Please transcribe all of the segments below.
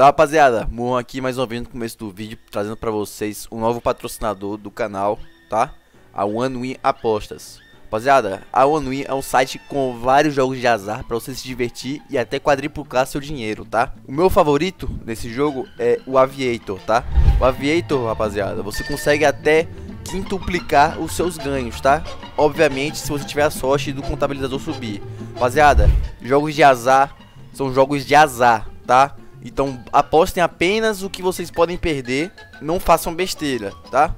Salve rapaziada, Moon aqui mais uma vez no começo do vídeo, trazendo pra vocês um novo patrocinador do canal, tá? A OneWin Apostas. Rapaziada, a OneWin é um site com vários jogos de azar pra você se divertir e até quadriplicar seu dinheiro, tá? O meu favorito nesse jogo é o Aviator, tá? O Aviator, rapaziada, você consegue até quintuplicar os seus ganhos, tá? Obviamente, se você tiver a sorte do contabilizador subir. Rapaziada, jogos de azar são jogos de azar, tá? Então apostem apenas o que vocês podem perder, não façam besteira, tá?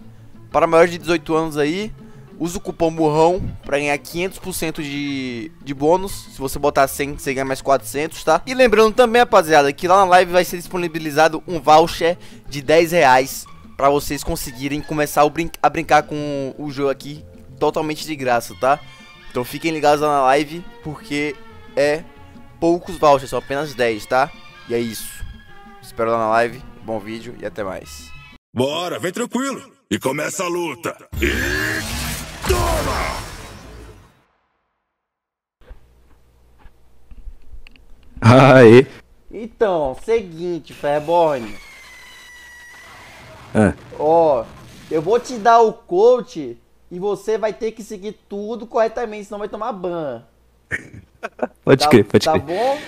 Para maiores de 18 anos aí, use o cupom MURRÃO para ganhar 500% de, de bônus. Se você botar 100, você ganha mais 400, tá? E lembrando também, rapaziada, que lá na live vai ser disponibilizado um voucher de 10 reais para vocês conseguirem começar brin a brincar com o jogo aqui totalmente de graça, tá? Então fiquem ligados lá na live, porque é poucos vouchers, são apenas 10, tá? E é isso. Espero lá na live, bom vídeo e até mais. Bora, vem tranquilo. E começa a luta. E toma! Aê. Então, seguinte, Fairborn. Ah, Ó, eu vou te dar o coach e você vai ter que seguir tudo corretamente, senão vai tomar ban. pode Tá, crer, pode tá crer. bom?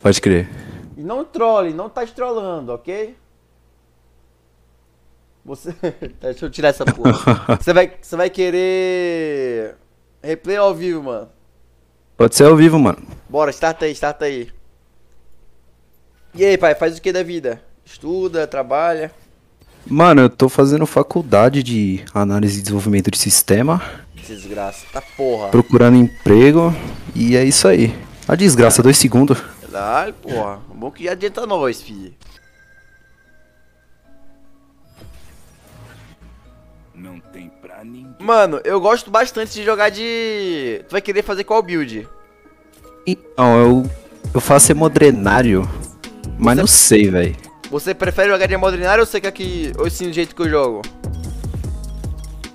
Pode crer. E não trole, não tá estrolando, ok? Você. Tá, Deixa eu tirar essa porra. Você vai, você vai querer. Replay ao vivo, mano. Pode ser ao vivo, mano. Bora, starta aí, starta aí. E aí, pai, faz o que da vida? Estuda, trabalha. Mano, eu tô fazendo faculdade de análise e desenvolvimento de sistema, Desgraça. Tá porra. procurando emprego e é isso aí. A desgraça, dois segundos. Caralho, porra. Bom que adianta nós, filho. Não tem pra ninguém. Mano, eu gosto bastante de jogar de. Tu vai querer fazer qual build? Então, eu, eu faço hemodrenário, mas não sei, velho. Você prefere jogar de modernário ou você quer que. Ou sim do jeito que eu jogo?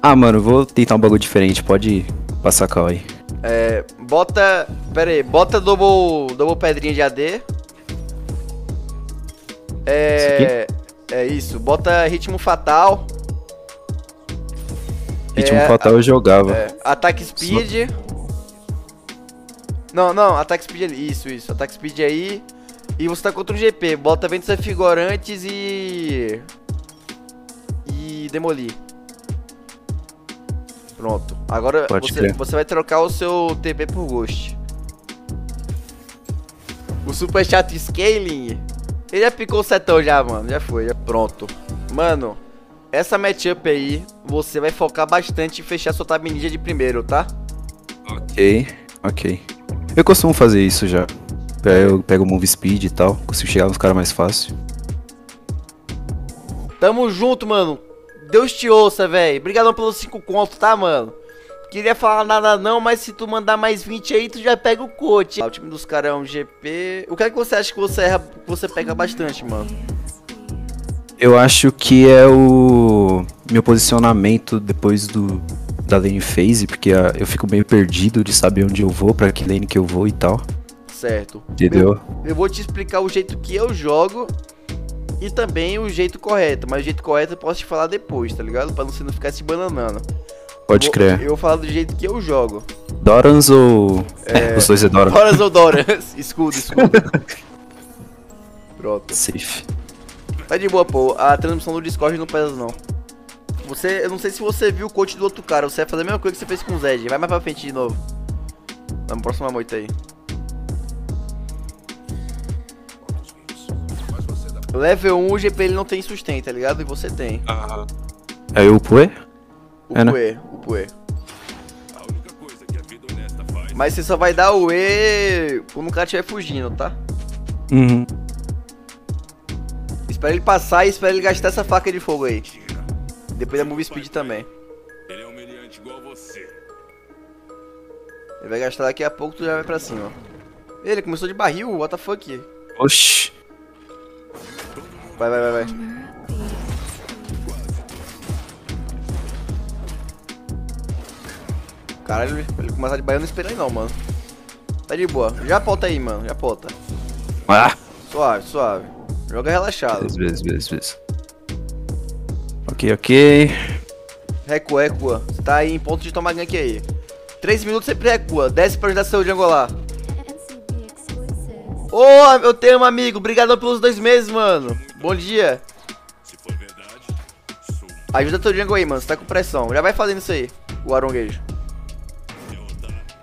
Ah, mano, vou tentar um bagulho diferente, pode passar cal aí. É. Bota. Pera aí, bota double. Double pedrinha de AD. É. É isso, bota ritmo fatal. Ritmo É, fatal eu jogava. É, ataque speed. Não, não, ataque speed ali. Isso, isso. Ataque speed aí. E você tá contra um GP. Bota ventos afigorantes e. E demolir. Pronto. Agora você, você vai trocar o seu TP por Ghost. O Super Chato Scaling. Ele já picou o setão já, mano. Já foi. Já... Pronto. Mano, essa matchup aí, você vai focar bastante em fechar sua tab ninja de primeiro, tá? Ok, ok. Eu costumo fazer isso já. Eu pego o move speed e tal, consigo chegar nos caras mais fácil. Tamo junto, mano. Deus te ouça, velho. Obrigadão pelos 5 contos, tá, mano? Queria falar nada não, mas se tu mandar mais 20 aí, tu já pega o coach. Ah, O time dos caras é um GP. O que é que você acha que você erra, que você pega bastante, mano? Eu acho que é o meu posicionamento depois do da lane phase, porque ah, eu fico meio perdido de saber onde eu vou, pra que lane que eu vou e tal. Certo. Entendeu? Eu, eu vou te explicar o jeito que eu jogo e também o jeito correto. Mas o jeito correto eu posso te falar depois, tá ligado? Pra você não ficar se bananando. Pode Vou- crer. Eu vou falar do jeito que eu jogo. Dorans ou. É, os dois é Doran. Doras ou Doras? escudo, escudo. Pronto. Safe. Tá de boa, pô. A transmissão do Discord não pesa, não. Você, eu não sei se você viu o coach do outro cara. Você vai fazer a mesma coisa que você fez com o Zed. Vai mais pra frente de novo. Vamos, próxima moita aí. Level 1, o GP ele não tem sustento, tá ligado? E você tem. É o Pue? O É, né? Pue, o Pue. Mas você só vai dar o E quando o cara estiver fugindo, tá? Uhum. Espera ele passar e espera ele gastar essa faca de fogo aí. Depois da move speed também. Ele é um igual você. Ele vai gastar daqui a pouco, tu já vai pra cima. Ele começou de barril, what the fuck? Oxi. Vai, vai, vai, vai. Caralho, ele começar de eu não esperei não, mano. Tá de boa. Já volta aí, mano. Já volta. Ah, Suave, suave. Joga relaxado. Beleza, beleza, beleza, beleza. Ok, ok. Recua, recua. Você tá aí em ponto de tomar gank aí. 3 minutos sempre recua. Desce pra ajudar seu jungle lá. Ô, oh, eu tenho um amigo. Obrigadão pelos dois meses, mano. Bom dia. Ajuda teu jungle aí, mano. Você tá com pressão. Já vai fazendo isso aí. O aronguejo.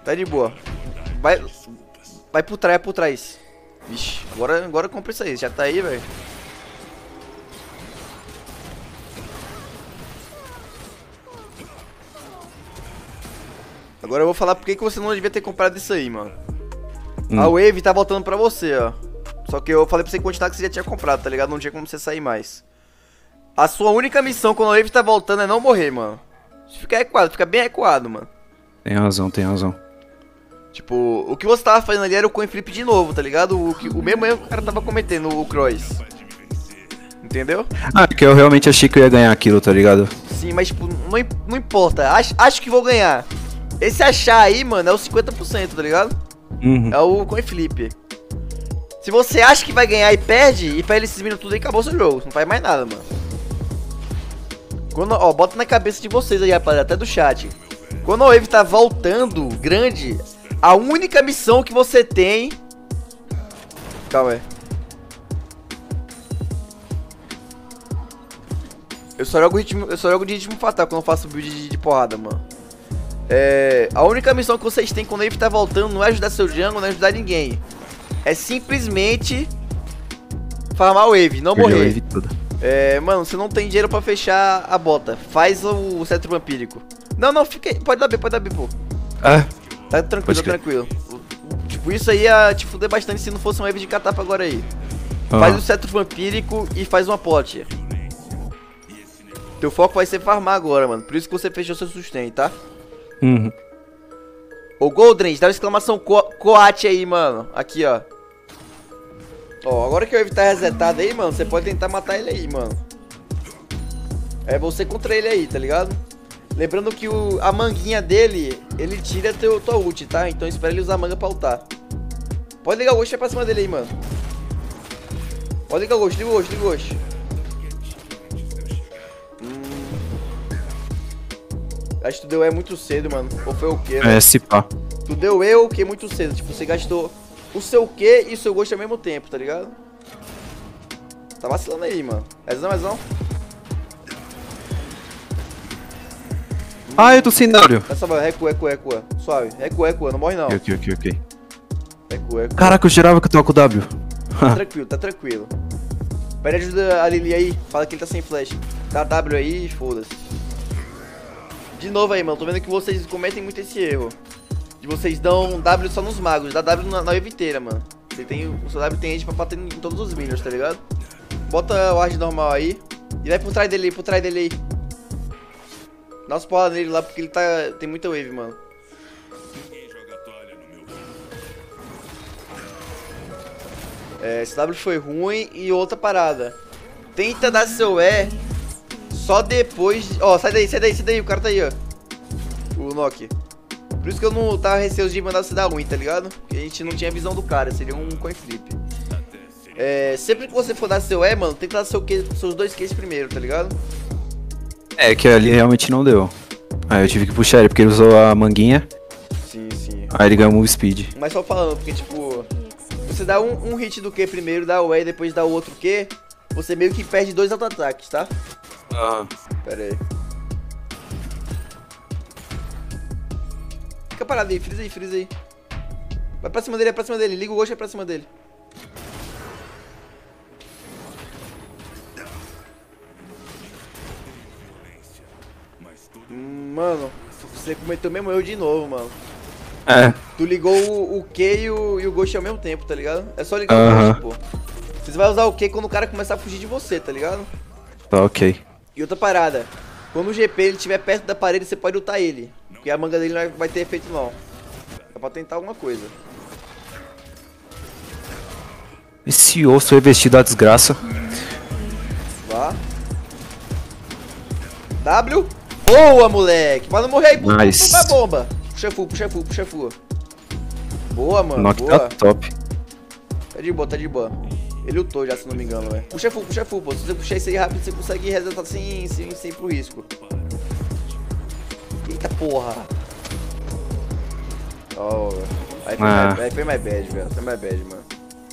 Tá de boa. Vai. Vai por trás, por trás. Vixe, agora, agora compra isso aí. Já tá aí, velho. Agora eu vou falar por que você não devia ter comprado isso aí, mano. Hum. A Wave tá voltando pra você, ó. Só que eu falei pra você continuar que você já tinha comprado, tá ligado? Não tinha como você sair mais. A sua única missão quando a Wave tá voltando é não morrer, mano. Fica equado, fica bem equado, mano. Tem razão, tem razão. Tipo, o que você tava fazendo ali era o coin flip de novo, tá ligado? O, que, o mesmo erro que o cara tava cometendo, o cross. Entendeu? Ah, que eu realmente achei que eu ia ganhar aquilo, tá ligado? Sim, mas tipo, não, não importa. Acho, acho que vou ganhar. Esse achar aí, mano, é o 50%, tá ligado? Uhum. É o coin flip. Se você acha que vai ganhar e perde, e perde esses minutos aí, acabou seu jogo. Não faz mais nada, mano. Quando, ó, bota na cabeça de vocês aí, rapaziada, até do chat. Quando a Wave tá voltando grande, a única missão que você tem... Calma aí. Eu só jogo ritmo, eu só jogo de ritmo fatal quando eu faço build de, de porrada, mano. É, a única missão que vocês têm quando ele tá voltando não é ajudar seu jungle, não é ajudar ninguém. É simplesmente farmar o wave, não morrer. Wave tudo. É, mano, você não tem dinheiro pra fechar a bota. Faz o, cetro vampírico. Não, não, fica aí. Pode dar B, pode dar B, pô. Ah. Tá tranquilo, tá tranquilo. Tipo, isso aí ia te fuder bastante se não fosse um wave de catapa agora aí. Ah. Faz o cetro vampírico e faz uma pote. Teu foco vai ser farmar agora, mano. Por isso que você fechou seu sustento, tá? Uhum. Ô Goldrange, dá uma exclamação co coate aí, mano. Aqui, ó. Ó, agora que o Wave tá resetado aí, mano, você pode tentar matar ele aí, mano. É você contra ele aí, tá ligado? Lembrando que o, a manguinha dele, ele tira teu, tua ult, tá? Então espera ele usar a manga pra ultar. Pode ligar o Ghost pra cima dele aí, mano. Pode ligar o Ghost, liga o Ghost, liga o Ghost. Acho que tu deu E muito cedo, mano. Ou foi o quê? É, se pá. Tu deu E ou o que muito cedo. Tipo, você gastou o seu Q e o seu gosto ao mesmo tempo, tá ligado? Tá vacilando aí, mano. Mais não, mais não. Ah, eu tô sem Dário. Essa vai, recua, recua, recua. Suave. Recua, recua, não morre não. Ok, ok, ok. Recua, recua. Caraca, eu girava que eu tava com o W. Tá tranquilo, tá tranquilo. Pede ajuda a Lili aí. Fala que ele tá sem flash. Dá W aí e foda-se. De novo aí, mano, tô vendo que vocês cometem muito esse erro. De vocês dão W só nos magos, dá W na, na wave inteira, mano. Você tem, o seu W tem edge pra bater em todos os minions, tá ligado? Bota o hard normal aí. E vai por trás dele por trás dele aí. Dá umas porradas nele lá, porque ele tá, tem muita wave, mano. É, esse W foi ruim e outra parada. Tenta dar seu E só depois... Ó, sai daí, sai daí, sai daí, o cara tá aí, ó. O Nokia. Por isso que eu não tava receoso de mandar você dar ruim, tá ligado? Porque a gente não tinha visão do cara, seria um coin flip. É, sempre que você for dar seu E, mano, tem que dar seu Q, seus dois Qs primeiro, tá ligado? É, que ali realmente não deu. Aí eu tive que puxar ele, porque ele usou a manguinha. Sim, sim. Aí ele ganhou move speed. Mas só falando, porque tipo... Você dá um, um hit do Q primeiro, dá o E, depois dá o outro Q, você meio que perde dois auto-ataques, tá? Aham. Pera aí. Fica parado aí, frisa aí, frisa aí. Vai pra cima dele, é pra cima dele. Liga o ghost, é pra cima dele. Mano, você cometeu mesmo eu de novo, mano. É. Tu ligou o, o Q e o, e o Ghost ao mesmo tempo, tá ligado? É só ligar uh -huh. o Ghost, pô. Você vai usar o Q quando o cara começar a fugir de você, tá ligado? Tá, ok. E outra parada, quando o GP ele estiver perto da parede, você pode lutar ele. Porque a manga dele não vai ter efeito não. É pra tentar alguma coisa. Esse osso revestido da desgraça. Vá. W. Boa, moleque. Mas não morrer aí. Nice. Puxa a bomba. Puxa full, puxa full, puxa full. Boa, mano. Knock boa. tá top. Tá de boa, tá de boa. Ele lutou já, se não me engano, velho. Puxa full, puxa full, pô. Se você puxar isso aí rápido, você consegue resetar sem, sem, sem pro risco. Eita porra. Oh, velho. Aí foi, Ah. mais, aí foi mais bad, velho. Foi mais bad, mano.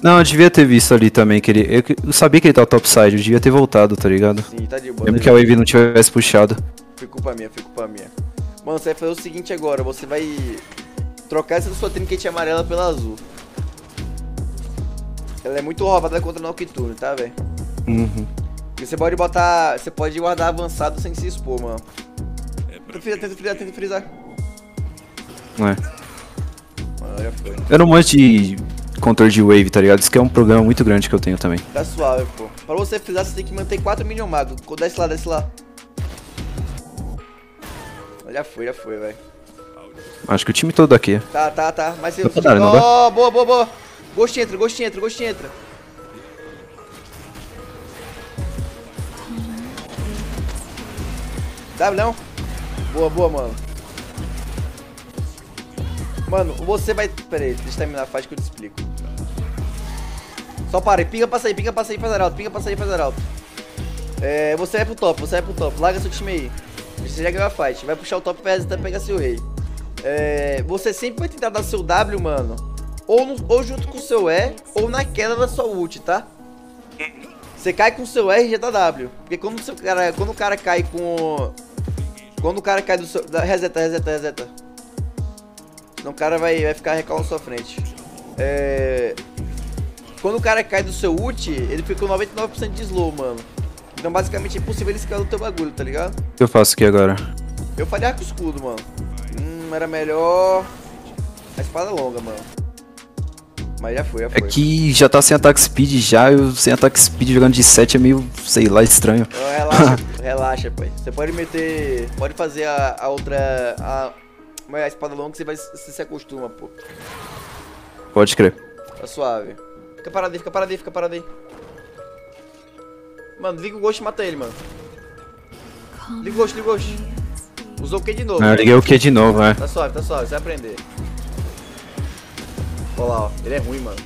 Não, eu devia ter visto ali também que ele. Eu, sabia que ele tava topside, eu devia ter voltado, tá ligado? Sim, tá de boa. Mesmo tá que a wave não tivesse puxado. Foi culpa minha, foi culpa minha. Mano, você vai fazer o seguinte agora. Você vai trocar essa sua trinket amarela pela azul. Ela é muito roubada contra o Nocturne, tá, velho? Uhum. Porque você pode botar. Você pode guardar avançado sem se expor, mano. Tenta frisar, tenta frisar, tenta frisar. É. Mano, já foi. Eu não manjo de controle de wave, tá ligado? Isso que é um problema muito grande que eu tenho também. Tá suave, pô. Pra você frisar, você tem que manter 4 minion mago. Desce lá, desce lá. Já foi, já foi, velho. Acho que o time todo aqui. Tá, tá, tá. Mas eu. Ó, boa, boa, boa. Ghost entra, Ghost entra, Ghost entra. W não? Boa, boa, mano. Mano, você vai. Pera aí, deixa eu terminar a fase que eu te explico. Só para aí, pinga pra sair, pinga pra sair, faz arauto, pinga pra sair, faz arauto. É, você vai pro top, você vai pro top, larga seu time aí. Você já ganhou a fight, vai puxar o top pra até pegar seu rei. É, você sempre vai tentar dar seu W, mano. Ou, no- ou junto com o seu E, ou na queda da sua ult, tá? Você cai com o seu R e já dá W. Porque quando o, seu cara, quando o cara cai com. Quando o cara cai do seu. Da, reseta, reseta, reseta. Senão o cara vai, vai ficar recalando na sua frente. É. Quando o cara cai do seu ult, ele fica com 99% de slow, mano. Então basicamente é impossível ele escalar do teu bagulho, tá ligado? O que eu faço aqui agora? Eu faria com escudo, mano. Hum, era melhor. A espada longa, mano. Mas já foi, já É foi. que já tá sem ataque speed já, eu sem ataque speed jogando de 7 é meio, sei lá, estranho. Então, relaxa, relaxa, pai. Você pode meter. Pode fazer a, a outra. A, mas a espada longa que você vai você se acostuma, pô. Pode crer. Tá suave. Fica parado aí, fica parado aí, fica parado aí. Mano, liga o Ghost e mata ele, mano. Liga o Ghost, liga o Ghost. Usou o que de novo? Ah, liguei o que de novo, é. Tá suave, tá suave, você vai aprender. Olha lá, ó. Ele é ruim, mano.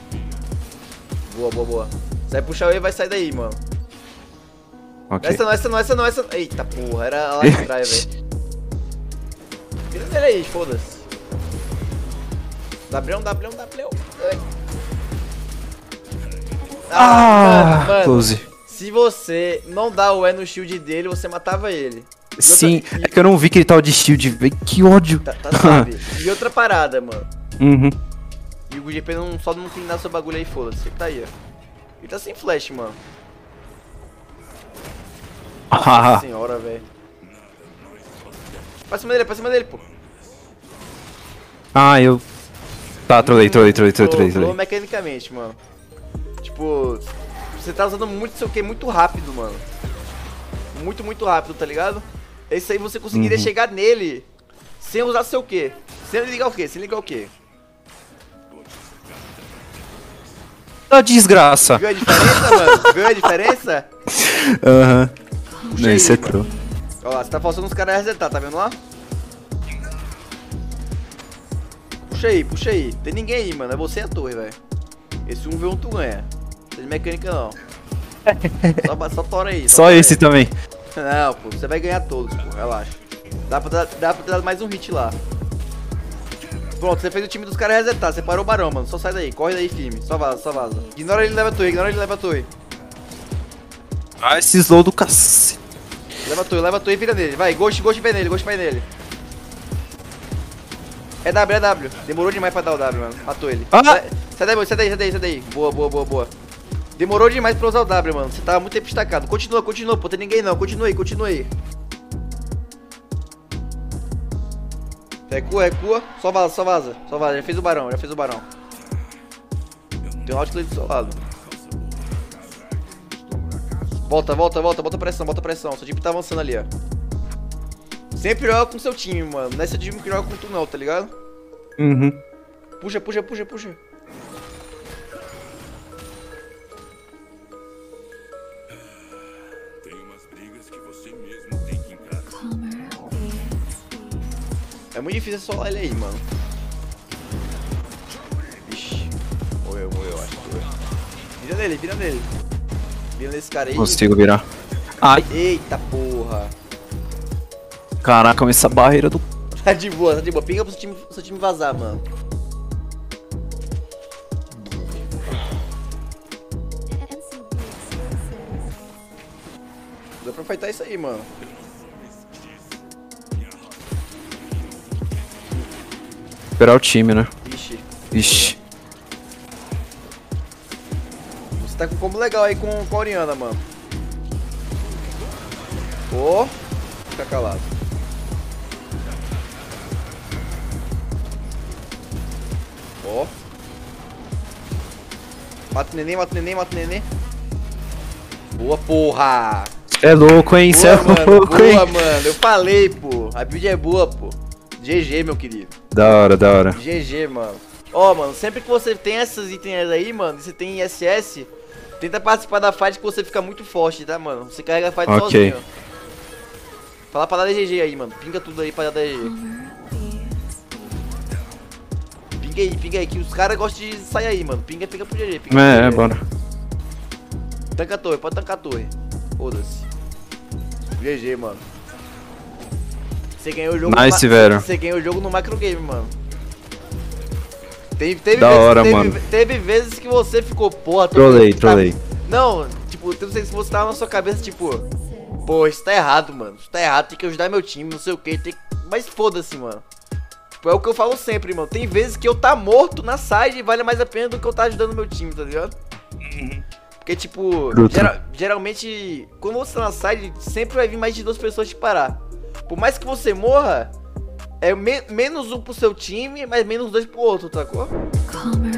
Boa, boa, boa. Você vai puxar ele e vai sair daí, mano. Ok. Essa não, essa não, essa não, essa não. Eita porra, era lá de trás, velho. Vira dele aí, foda-se. Dabrão, dabrão, dabrão. Ai. Ah, mano, close. Se você não dá o E no shield dele, você matava ele. E outra- Sim, e- é que eu não vi que ele tava de shield, velho. Que ódio. Tá, tá e outra parada, mano. Uhum. E o GP não, só não tem nada seu bagulho aí, foda-se. Ele tá aí, ó. Ele tá sem flash, mano. Ah, Senhora, velho. Pra cima dele, pra cima dele, pô. ah, eu. Tá, trolei, trolei, trolei, trolei, trolei. trolei. mecanicamente, mano. Tipo, você tá usando muito seu que muito rápido, mano. Muito, muito rápido, tá ligado? Esse aí você conseguiria Uhum. chegar nele sem usar seu quê? Sem ligar o quê? Sem ligar o quê? Ah, desgraça. Viu a diferença, mano? Viu a diferença? Aham. Puxa Não, isso é troll. Olha lá, você tá forçando os caras a resetar, tá vendo lá? Puxa aí, puxa aí. Tem ninguém aí, mano. É você e a torre, velho. Esse 1v1 tu ganha. Não tem mecânica não. só, só tora aí. Só tora esse aí. também. Não, pô, você vai ganhar todos, pô, relaxa. Dá pra, dá pra dar mais um hit lá. Pronto, você fez o time dos caras resetar, você parou o barão, mano. Só sai daí, corre daí firme. Só vaza, só vaza. Ignora ele leva a torre, ignora ele leva a torre. Ah, esse slow do cacete. Leva a torre, leva a torre e vira nele. Vai, Ghost, Ghost vai nele, Ghost vai nele. É W, é W. Demorou demais pra dar o W, mano. Matou ele. Ah! Sai, sai daí, sai daí, sai daí, sai daí. Boa, boa, boa, boa. Demorou demais pra usar o W, mano. Você tava muito tempo destacado. Continua, continua, pô. Tem ninguém não. Continua aí, continua aí. Recua, recua. Só vaza, só vaza. Só vaza. Já fez o barão, já fez o barão. Tem um outclay do seu lado. Volta, volta, volta, bota pressão, bota pressão. Seu time tá avançando ali, ó. Sempre joga com seu time, mano. Não é seu time que joga com tu não, tá ligado? Uhum. Puxa, puxa, puxa, puxa. É muito difícil solar ele aí, mano. Ixi. Morreu, morreu, acho que foi. Vira nele, vira nele. Vira nesse cara aí. Consigo virar. Ai, Eita porra. caraca, essa barreira do. Tá de boa, tá de boa. Pinga pro seu time, seu time vazar, mano. Dá pra fightar isso aí, mano. Esperar o time, né? Ixi. Ixi. Você tá com combo legal aí com, com a Oriana, mano. Ô. Fica calado. Ó. Mata o neném, mata o neném, mata o neném. Boa, porra! É louco, hein? Cê é Boa, mano, louco, boa, hein? mano. Eu falei, pô. A build é boa, pô. GG, meu querido. Da hora, da hora. GG, mano. Ó, mano, sempre que você tem esses itens aí, mano, e você tem ISS, tenta participar da fight que você fica muito forte, tá, mano? Você carrega a fight Ok. sozinho. Fala pra dar GG aí, mano. Pinga tudo aí pra dar GG. Pinga aí, pinga aí, que os caras gostam de sair aí, mano. Pinga, pinga pro GG. Pinga É, pro é, bora. Tanca a torre, pode tancar a torre. Foda-se. GG, mano. Você ganhou o jogo Nice, no velho. Você ganhou o jogo no macro game, mano. Teve, teve Da vezes, hora, teve, mano. Teve vezes que você ficou, porra, tô Trolei, tá- trolei. Não, tipo, eu não sei se você tava na sua cabeça, tipo, pô, isso tá errado, mano. Isso tá errado, tem que ajudar meu time, não sei o que, tem que... Mas foda-se, mano. Tipo, é o que eu falo sempre, mano. Tem vezes que eu tá morto na side e vale mais a pena do que eu tá ajudando meu time, tá ligado? Porque, tipo, geralmente, quando você tá na side, sempre vai vir mais de duas pessoas te parar. Por mais que você morra, é me- menos um pro seu time, mas menos dois pro outro, sacou? Calmer